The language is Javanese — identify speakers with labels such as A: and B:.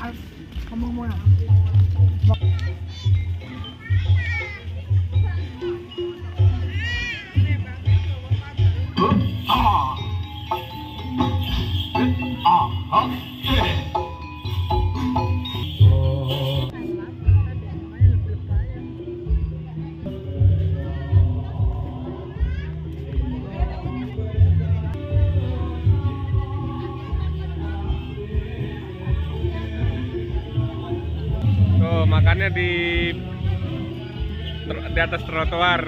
A: Ah, muna.
B: Tuh, makannya di di atas trotoar.